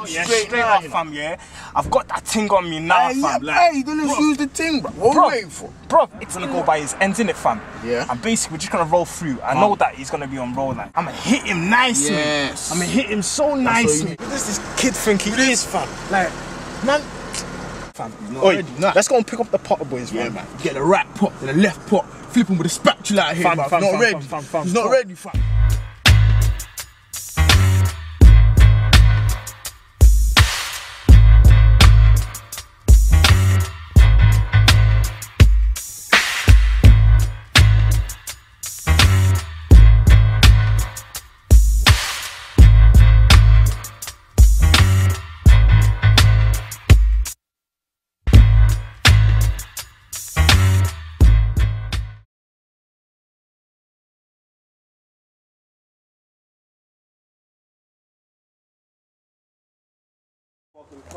Oh, yeah, straight straight up, you know. fam, yeah. I've got that thing on me now, Hey, yeah, fam. like, hey, let's bro, use the thing, bro. What bro, are waiting for? Bro, it's gonna go by his ends, innit, fam? Yeah. And basically, we're just gonna roll through. I know that he's gonna be on roll, like, I'm gonna hit him nicely. Yes. I'm gonna hit him so nicely. What does this kid think he is, fam? Like, man. Fam, Oi, nah. let's go and pick up the Potter boys, Yeah, man. Get the right pot, then the left pot, flip him with a spatula out here, Fam, fam, not fam, ready. fam, fam, fam, He's not ready, fam.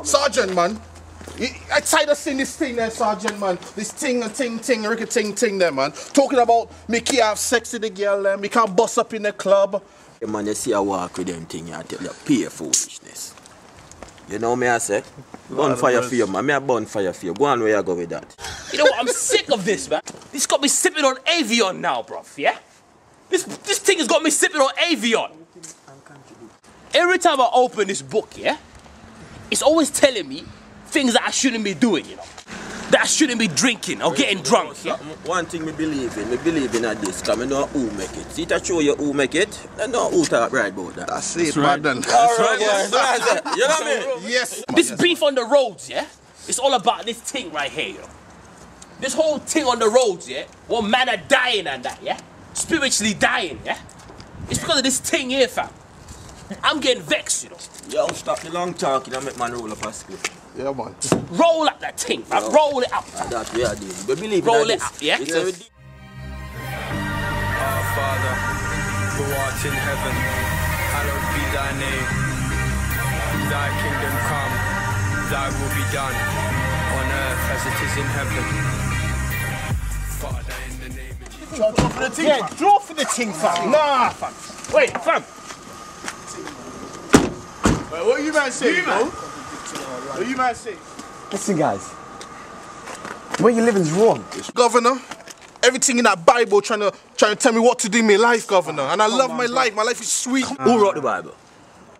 Sergeant, man. I tired of seeing this thing there, Sergeant, man. This thing a ting, ting, a ting, ting there, man. Talking about me can't have sex with the girl, them. Me can't bust up in the club. Yeah, man, you see I walk with them thing, I tell you, pure foolishness. You know me, I say? Burn fire for you, man. Me a burn fire for you. Go on where you go with that. You know what? I'm sick of this, man. This got me sipping on Avion now, bruv. Yeah. This this thing has got me sipping on Avion. Every time I open this book, yeah, it's always telling me things that I shouldn't be doing. You know, that I shouldn't be drinking or getting drunk. Yeah. Something- One thing me believe in, me believe in a this, because I know who make it. See, to show you who make it, I know who talk right about that. That's it, man. Then. All right, boys. That's it. You know what I mean? Yes. This beef on the roads, yeah, it's all about this thing right here, you know. This whole thing on the roads, yeah, one man are dying and that, yeah, spiritually dying, yeah. It's because of this thing here, fam. I'm getting vexed, you know. Yo, stop the long talking and make man roll up a script. Yeah, man. Roll up that thing, fam. Yo. Roll it up. Ah, and that we are doing. We believe Roll it this. up, yeah? It's Yes. Our Father, who art in heaven, hallowed be thy name. Thy kingdom come, thy will be done, on earth as it is in heaven. Father, in the name of Jesus. Draw for the thing, Yeah, fam. draw for the thing, fam. Nah, fam. Wait, fam. Wait, what you man say, bro? What you man say? Listen, guys. Where you're living's wrong. Governor, everything in that Bible trying to trying to tell me what to do in my life, Governor. And I love my life. My life is sweet. Who wrote the Bible?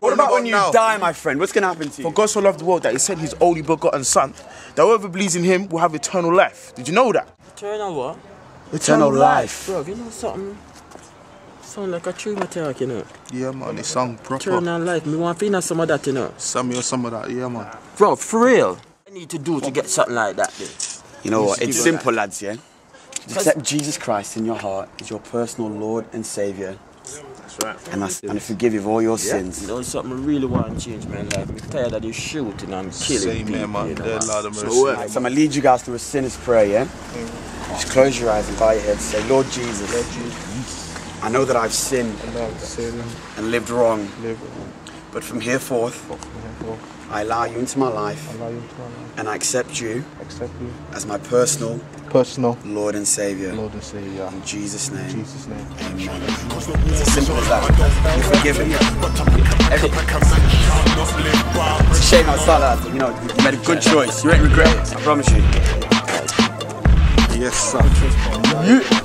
What about when you now? die, my friend? What's gonna happen to you? For God so loved the world that He sent His only begotten Son, that whoever believes in Him will have eternal life. Did you know that? Eternal what? Eternal life. Bro, you know something? Sound like a true talk, you know. Yeah, man. They sung proper. Eternal life. Me want to know some of that, you know. Some of or some of that. Yeah, man. Bro, for real. I need to do to get something like that, then. You know what? It's it simple, lads, yeah? Just accept Jesus Christ in your heart as your personal Lord and Savior. That's right. And, I, and I forgive you of all your You sins. know something I really want to change my life. I'm tired of this shooting and killing Same people. here, man. you know, Dear man. Lord of So mercy. what? Right, so I'm gonna lead you guys through a sinner's prayer, yeah? Just close your eyes and bow your head. Say, Lord Jesus, I know that I've sinned and lived wrong. But from here forth, I allow you into my life and I accept you as my personal Personal. Lord and Savior. Lord and Savior. In Jesus' name. Jesus' name. Amen. It's as simple as that. You're forgiven. It's a shame I saw that. You know, you made a good choice. You ain't regret it. I promise you. Yes, sir. You.